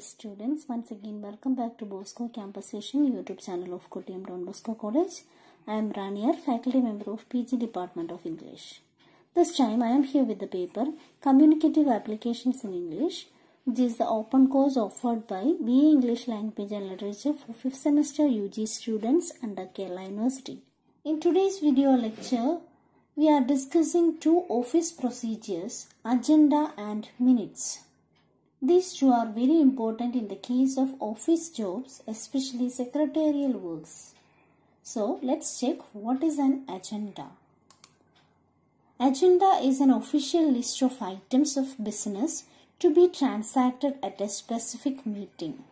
Dear students, once again welcome back to Bosco Campus Vision YouTube channel of Kottayam Don Bosco College. I am Ranier, faculty member of PG Department of English. This time I am here with the paper Communicative Applications in English, which is the open course offered by BA English Language and Literature for 5th semester UG students under Kerala University. In today's video lecture, we are discussing two office procedures, agenda and minutes. These two are very important in the case of office jobs, especially secretarial works. So let's check what is an agenda. Agenda is an official list of items of business to be transacted at a specific meeting.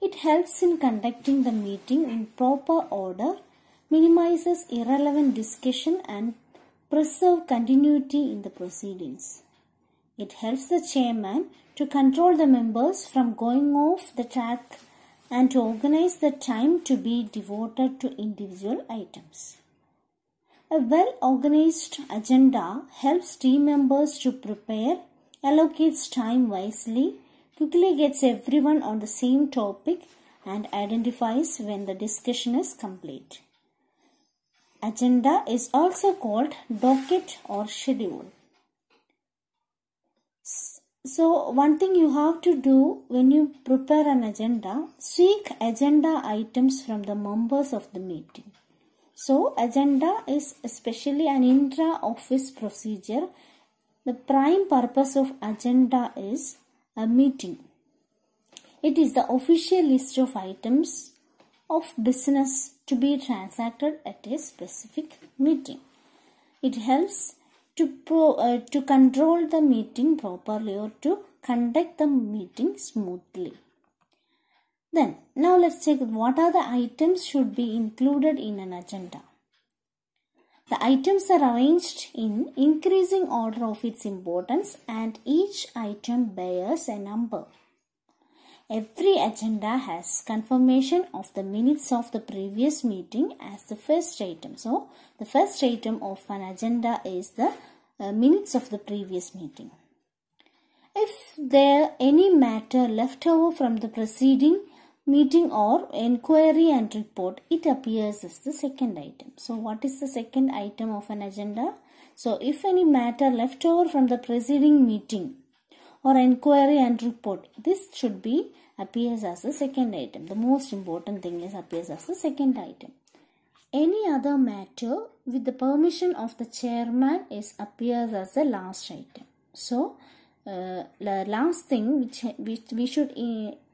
It helps in conducting the meeting in proper order, minimizes irrelevant discussion and preserve continuity in the proceedings. It helps the chairman to control the members from going off the track and to organize the time to be devoted to individual items. A well organized agenda helps team members to prepare, allocates time wisely, quickly gets everyone on the same topic, and identifies when the discussion is complete. Agenda is also called docket or schedule. So, one thing you have to do when you prepare an agenda, seek agenda items from the members of the meeting. So, agenda is especially an intra office procedure. The prime purpose of agenda is a meeting. It is the official list of items of business to be transacted at a specific meeting. It helps to pro, uh, to control the meeting properly or to conduct the meeting smoothly. Then now let's check what are the items should be included in an agenda. The items are arranged in increasing order of its importance and each item bears a number. Every agenda has confirmation of the minutes of the previous meeting as the first item. So, the first item of an agenda is the uh, minutes of the previous meeting. If there any matter left over from the preceding meeting or inquiry and report, it appears as the second item. So, what is the second item of an agenda? So, if any matter left over from the preceding meeting or inquiry and report, this should be appears as the second item. The most important thing is appears as the second item. Any other matter with the permission of the chairman is appears as the last item. So, uh, the last thing which, which we should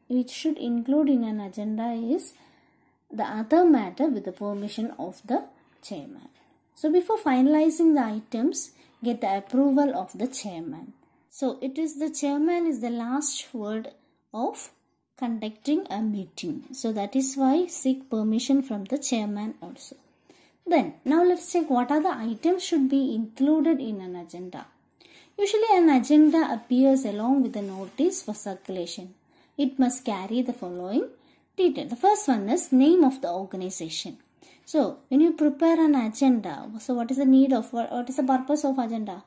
which should include in an agenda is the other matter with the permission of the chairman. So, before finalizing the items, get the approval of the chairman. So, it is the chairman is the last word of conducting a meeting. So that is why seek permission from the chairman also. Then now let's check what are the items should be included in an agenda. Usually an agenda appears along with a notice for circulation. It must carry the following detail. The first one is name of the organization. So when you prepare an agenda, so what is the need of what, what is the purpose of agenda?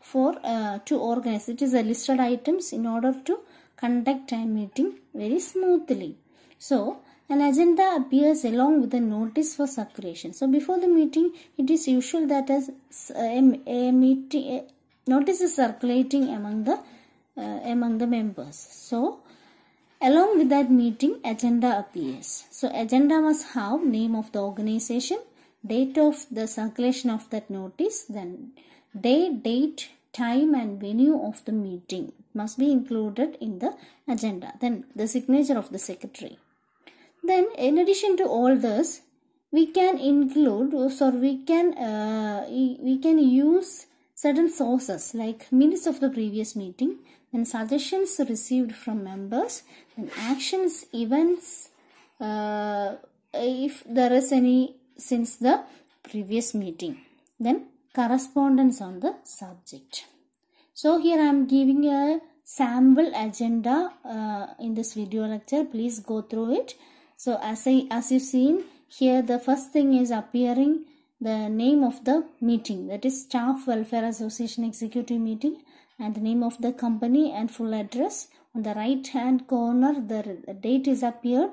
For uh, to organize it is a listed items in order to conduct time meeting very smoothly. So, an agenda appears along with a notice for circulation. So, before the meeting, it is usual that a, a, a meeting a notice is circulating among the uh, among the members. So, along with that meeting, agenda appears. So, agenda must have name of the organization, date of the circulation of that notice, then day, date, time and venue of the meeting must be included in the agenda. Then the signature of the secretary. Then in addition to all this, we can include or we can uh, we can use certain sources like minutes of the previous meeting, then suggestions received from members, then actions, events, uh, if there is any since the previous meeting. Then correspondence on the subject. So here I am giving a sample agenda uh, in this video lecture. Please go through it. So as I as you've seen here the first thing is appearing the name of the meeting that is Staff Welfare Association Executive Meeting and the name of the company and full address on the right hand corner the, the date is appeared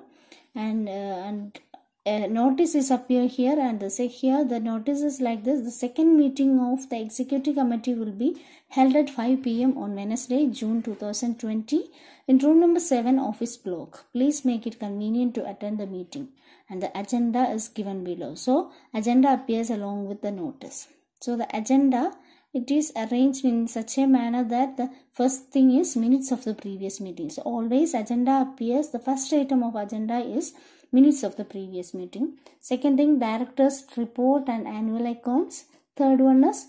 and uh, and a notice is appear here and the say here the notice is like this. The second meeting of the executive committee will be held at 5 pm on wednesday june 2020 in room number 7 office block. Please make it convenient to attend the meeting. And the agenda is given below. So agenda appears along with the notice. So the agenda it is arranged in such a manner that the first thing is minutes of the previous meeting. So always agenda appears. The first item of agenda is minutes of the previous meeting. Second thing directors report and annual accounts. Third one is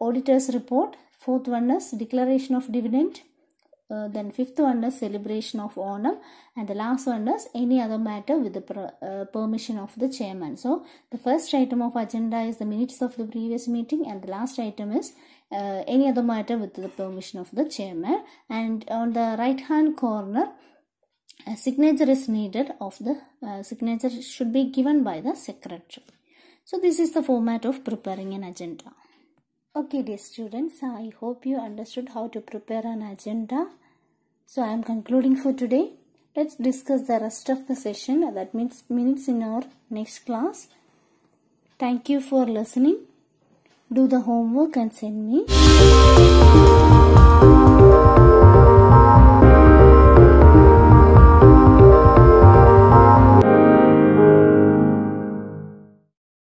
auditors report. Fourth one is declaration of dividend uh, then fifth one is celebration of Onam and the last one is any other matter with the per, uh, permission of the chairman. So the first item of agenda is the minutes of the previous meeting and the last item is uh, any other matter with the permission of the chairman and on the right hand corner a signature is needed of the uh, signature should be given by the secretary. So this is the format of preparing an agenda. Okay dear students, I hope you understood how to prepare an agenda. So I am concluding for today. Let's discuss the rest of the session that means minutes in our next class. Thank you for listening. Do the homework and send me.